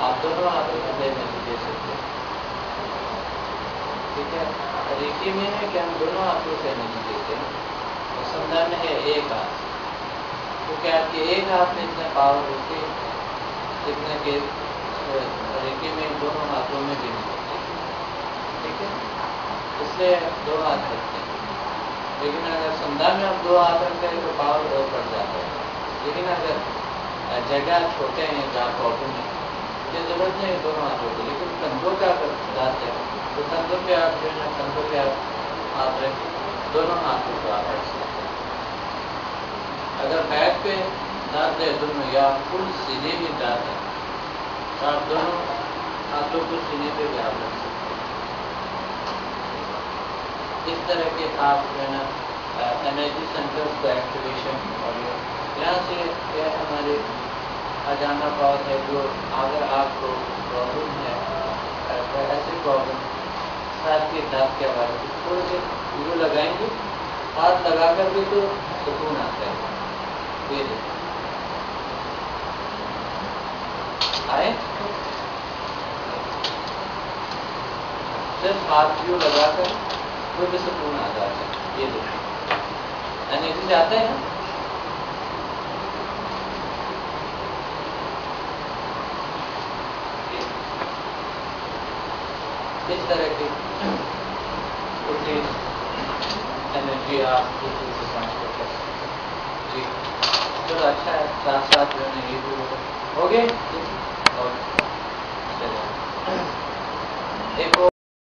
आप दोनों हाथों में दे दे सकते। ठीक है? रेखी में है कि हम दोनों हाथों से नहीं देते और संधा में है एक हाथ। क्योंकि तो आपके एक हाथ में इतना पावर होती जितने के रेखी में दोनों हाथों में भी नहीं ठीक है? इसलिए दो हाथ रखते हैं। लेकिन अगर संधा में आप दो हाथ रखते हैं तो पावर और बढ़ जाता है। लेकिन अगर जगह छोटे हैं, जहाँ प्रॉब्लम है ये ज़रूरत नहीं है दोनों हाथों की लेकिन कंधों का अगर दांत है तो कंधों पे आप जो है कंधों पे आप हाथ रख, दोनों हाथों को आप रख। सकते हैं अगर बैक पे दांत है दोनों, या फुल सीधे भी दांत है तो आप दोनों हाथों को सीने पे भी आप रख सकते हैं। इस तरह के आप जो है ना एनर्जी सेंटर्स को एक्टिवेशन और यहाँ से हमारे अजाना पावर है जो अगर आपको प्रॉब्लम है ऐसी प्रॉब्लम साथ के दांत के हवाले से थोड़े से वीडियो लगाएँगे, हाथ लगा कर भी तो सुकून आता है। ये आए? सिर्फ़ हाथ व्यू लगाकर कोई भी सुकून आ जाता है। ये देखिए एनर्जी जाते हैं ना? इस तरह की उल्टी एनर्जी आप जी। चलो अच्छा है। साथ साथ जो है ये भी हो गए और